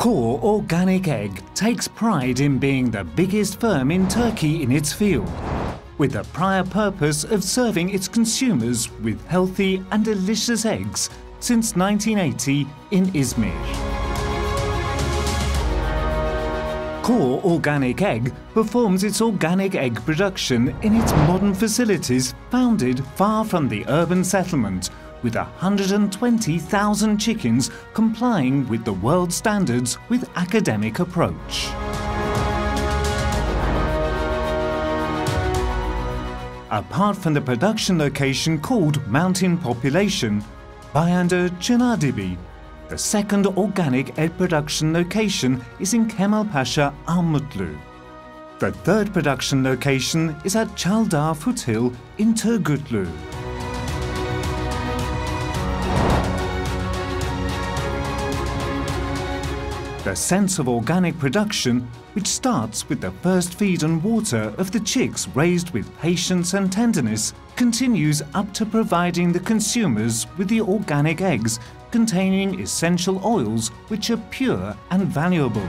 Kor Organic Egg takes pride in being the biggest firm in Turkey in its field, with the prior purpose of serving its consumers with healthy and delicious eggs since 1980 in Izmir. Kor Organic Egg performs its organic egg production in its modern facilities founded far from the urban settlement with 120,000 chickens complying with the world standards with academic approach. Apart from the production location called Mountain Population, Bayındır Çınardibi, the second organic egg production location is in Kemalpaşa Armutlu. The third production location is at Çaldağ Foothill in Turgutlu. The sense of organic production, which starts with the first feed and water of the chicks raised with patience and tenderness, continues up to providing the consumers with the organic eggs containing essential oils which are pure and valuable.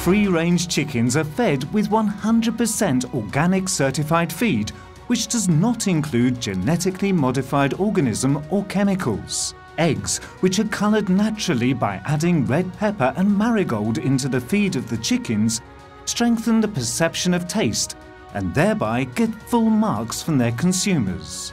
Free-range chickens are fed with 100% organic certified feed, which does not include genetically modified organism or chemicals eggs, which are coloured naturally by adding red pepper and marigold into the feed of the chickens, strengthen the perception of taste and thereby get full marks from their consumers.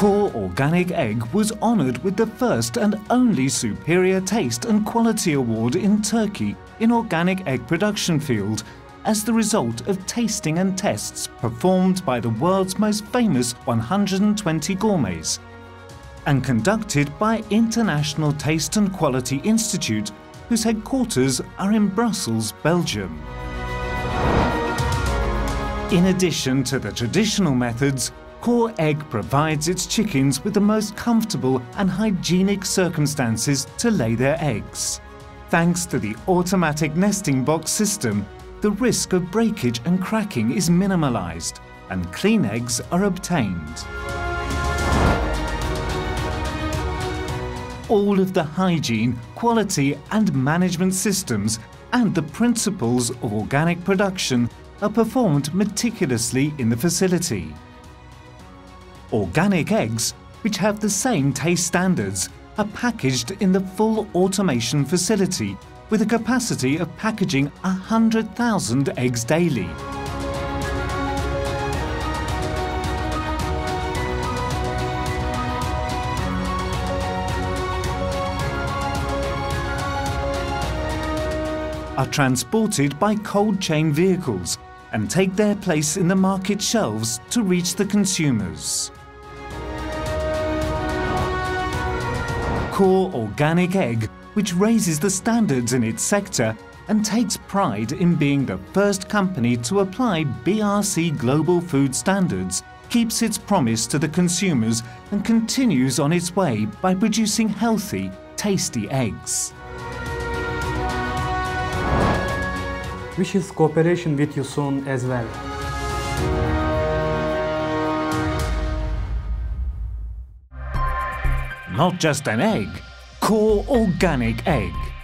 Kor Organic Egg was honoured with the first and only Superior Taste and Quality Award in Turkey in organic egg production field as the result of tasting and tests performed by the world's most famous 120 gourmets and conducted by International Taste and Quality Institute, whose headquarters are in Brussels, Belgium. In addition to the traditional methods, Kor Egg provides its chickens with the most comfortable and hygienic circumstances to lay their eggs. Thanks to the automatic nesting box system, the risk of breakage and cracking is minimalized and clean eggs are obtained. All of the hygiene, quality and management systems and the principles of organic production are performed meticulously in the facility. Organic eggs, which have the same taste standards, are packaged in the full automation facility with a capacity of packaging 100,000 eggs daily. are transported by cold chain vehicles and take their place in the market shelves to reach the consumers. Kor Organic Egg which raises the standards in its sector and takes pride in being the first company to apply BRC Global Food Standards, keeps its promise to the consumers and continues on its way by producing healthy, tasty eggs. Wishes cooperation with you soon as well. Not just an egg, Kor Organic Egg.